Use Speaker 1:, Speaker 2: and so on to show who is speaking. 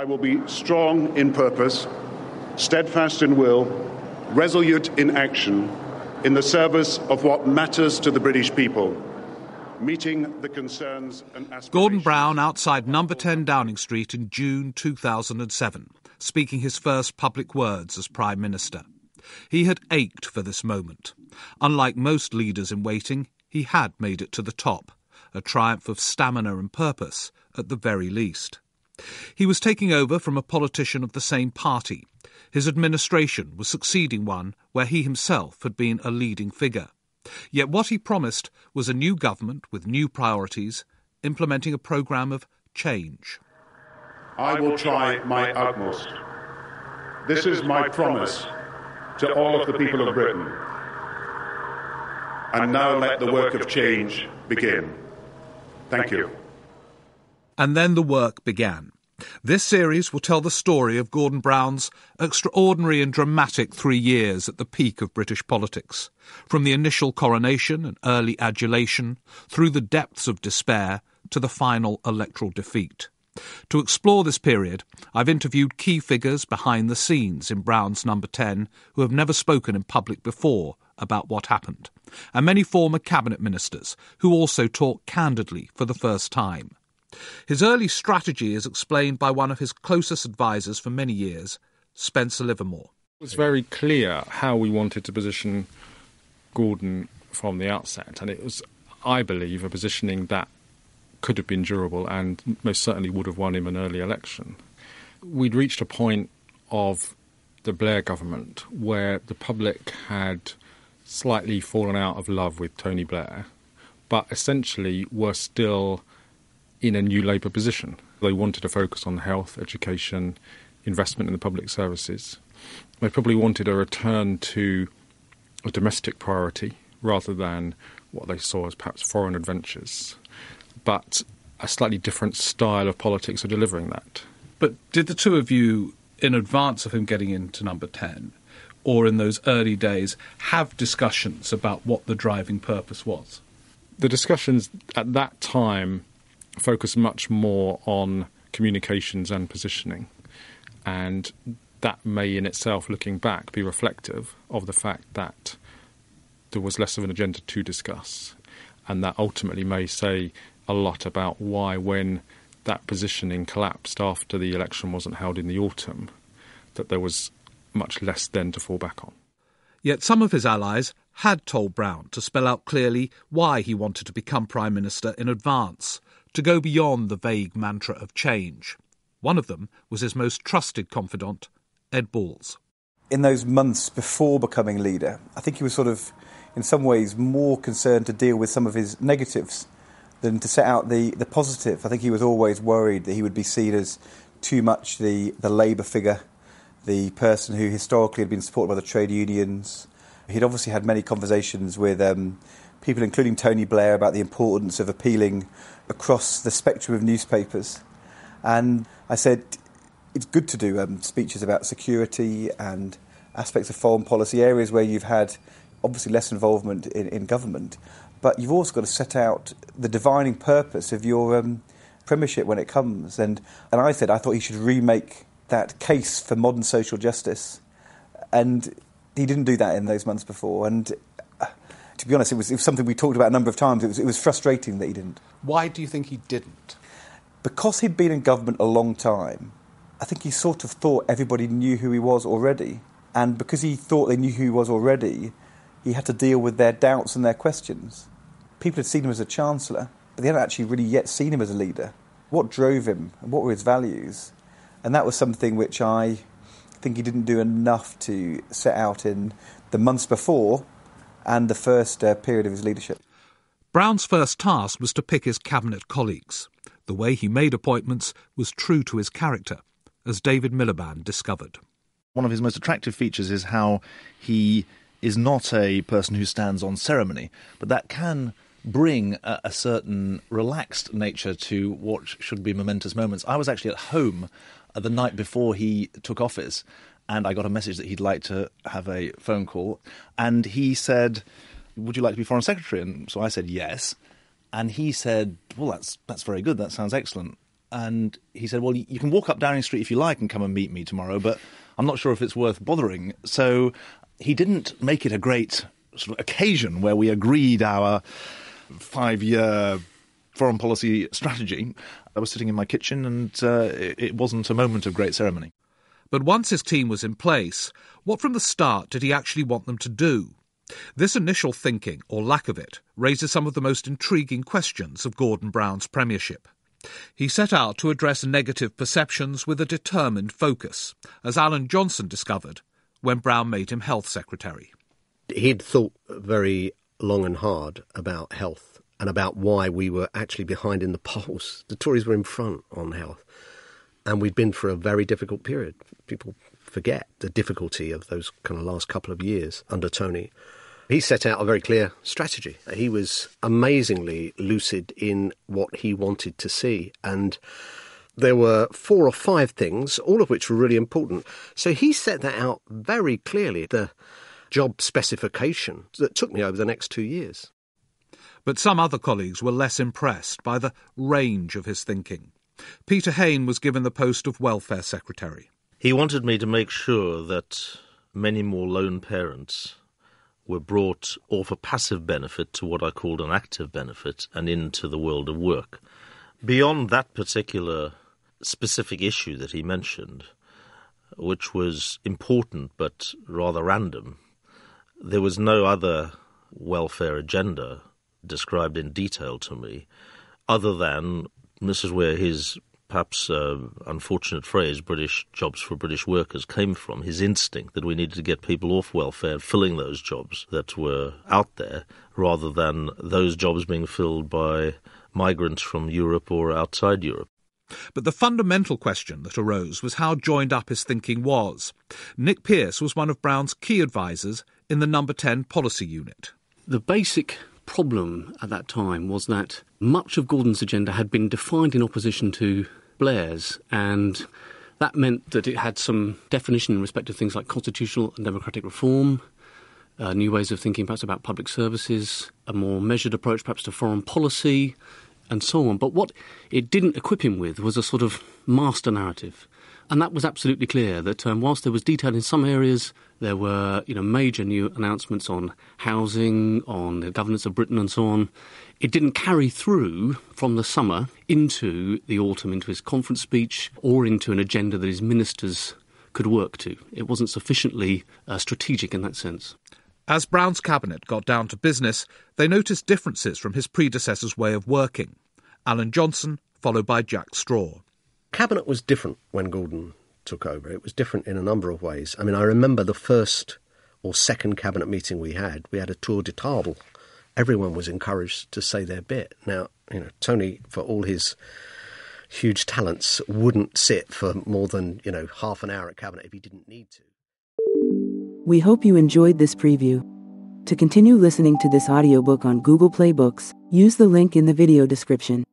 Speaker 1: I will be strong in purpose, steadfast in will, resolute in action, in the service of what matters to the British people. Meeting the concerns and aspirations.
Speaker 2: Gordon Brown outside number 10 Downing Street in June 2007, speaking his first public words as Prime Minister. He had ached for this moment. Unlike most leaders in waiting, he had made it to the top, a triumph of stamina and purpose, at the very least. He was taking over from a politician of the same party. His administration was succeeding one where he himself had been a leading figure. Yet what he promised was a new government with new priorities, implementing a programme of change.
Speaker 1: I will try my utmost. This is my promise to all of the people of Britain. And now let the work of change begin. Thank you.
Speaker 2: And then the work began. This series will tell the story of Gordon Brown's extraordinary and dramatic three years at the peak of British politics, from the initial coronation and early adulation, through the depths of despair, to the final electoral defeat. To explore this period, I've interviewed key figures behind the scenes in Brown's Number 10 who have never spoken in public before about what happened, and many former cabinet ministers who also talk candidly for the first time. His early strategy is explained by one of his closest advisers for many years, Spencer Livermore.
Speaker 3: It was very clear how we wanted to position Gordon from the outset, and it was, I believe, a positioning that could have been durable and most certainly would have won him an early election. We'd reached a point of the Blair government where the public had slightly fallen out of love with Tony Blair, but essentially were still in a new Labour position. They wanted to focus on health, education, investment in the public services. They probably wanted a return to a domestic priority rather than what they saw as perhaps foreign adventures, but a slightly different style of politics of delivering that.
Speaker 2: But did the two of you, in advance of him getting into number 10, or in those early days, have discussions about what the driving purpose was?
Speaker 3: The discussions at that time focus much more on communications and positioning. And that may in itself, looking back, be reflective of the fact that there was less of an agenda to discuss. And that ultimately may say a lot about why, when that positioning collapsed after the election wasn't held in the autumn, that there was much less then to fall back on.
Speaker 2: Yet some of his allies had told Brown to spell out clearly why he wanted to become Prime Minister in advance, to go beyond the vague mantra of change. One of them was his most trusted confidant, Ed Balls.
Speaker 4: In those months before becoming leader, I think he was sort of, in some ways, more concerned to deal with some of his negatives than to set out the, the positive. I think he was always worried that he would be seen as too much the, the Labour figure, the person who historically had been supported by the trade unions. He'd obviously had many conversations with um, people, including Tony Blair, about the importance of appealing across the spectrum of newspapers. And I said, it's good to do um, speeches about security and aspects of foreign policy, areas where you've had obviously less involvement in, in government, but you've also got to set out the divining purpose of your um, premiership when it comes. And, and I said I thought he should remake that case for modern social justice. And he didn't do that in those months before. And to be honest, it was, it was something we talked about a number of times. It was, it was frustrating that he didn't.
Speaker 2: Why do you think he didn't?
Speaker 4: Because he'd been in government a long time, I think he sort of thought everybody knew who he was already. And because he thought they knew who he was already, he had to deal with their doubts and their questions. People had seen him as a chancellor, but they hadn't actually really yet seen him as a leader. What drove him and what were his values? And that was something which I think he didn't do enough to set out in the months before and the first uh, period of his leadership.
Speaker 2: Brown's first task was to pick his cabinet colleagues. The way he made appointments was true to his character, as David Miliband discovered.
Speaker 5: One of his most attractive features is how he is not a person who stands on ceremony, but that can bring a, a, certain relaxed nature to what should be momentous moments. I was actually at home uh, the night before he took office, and I got a message that he'd like to have a phone call. And he said, Would you like to be Foreign Secretary? And so I said, Yes. And he said, Well, that's, that's very good. That sounds excellent. and he said, "Well, you can walk up Downing Street if you like and come and meet me tomorrow, but I'm not sure if it's worth bothering." So he didn't make it a great sort of occasion where we agreed our five-year foreign policy strategy. I was sitting in my kitchen, and uh, it wasn't a moment of great ceremony.
Speaker 2: But once his team was in place, what from the start did he actually want them to do? This initial thinking, or lack of it, raises some of the most intriguing questions of Gordon Brown's premiership. He set out to address negative perceptions with a determined focus, as Alan Johnson discovered when Brown made him Health Secretary.
Speaker 6: He'd thought very long and hard about health and about why we were actually behind in the polls. The Tories were in front on health, and we'd been for a very difficult period. People forget the difficulty of those kind of last couple of years under Tony. He set out a very clear strategy. He was amazingly lucid in what he wanted to see. And there were four or five things, all of which were really important. So he set that out very clearly, the job specification that took me over the next two years.
Speaker 2: But some other colleagues were less impressed by the range of his thinking. Peter Hain was given the post of Welfare Secretary.
Speaker 7: He wanted me to make sure that many more lone parents were brought off a passive benefit to what I called an active benefit and into the world of work. Beyond that particular specific issue that he mentioned, which was important but rather random, there was no other welfare agenda described in detail to me, other than this is where his perhaps uh, unfortunate phrase, British jobs for British workers, came from his instinct that we needed to get people off welfare, filling those jobs that were out there, rather than those jobs being filled by migrants from Europe or outside Europe.
Speaker 2: But the fundamental question that arose was how joined up his thinking was. Nick Pearce was one of Brown's key advisers in the Number 10 policy unit.
Speaker 8: The basic problem at that time was that much of Gordon's agenda had been defined in opposition to Blair's, and that meant that it had some definition in respect of things like constitutional and democratic reform, uh, new ways of thinking perhaps about public services, a more measured approach perhaps to foreign policy, and so on. But what it didn't equip him with was a sort of master narrative. And that was absolutely clear that um, whilst there was detail in some areas, there were you know major new announcements on housing, on the governance of Britain, and so on. It didn't carry through from the summer into the autumn, into his conference speech, or into an agenda that his ministers could work to. It wasn't sufficiently uh, strategic in that sense.
Speaker 2: As Brown's cabinet got down to business, they noticed differences from his predecessor's way of working. Alan Johnson, followed by Jack Straw.
Speaker 6: Cabinet was different when Gordon took over. It was different in a number of ways. I mean, I remember the first or second cabinet meeting we had, we had a tour de table. Everyone was encouraged to say their bit. Now, you know, Tony, for all his huge talents, wouldn't sit for more than, you know, half an hour at cabinet if he didn't need to.
Speaker 9: We hope you enjoyed this preview. To continue listening to this audiobook on Google Play Books, use the link in the video description.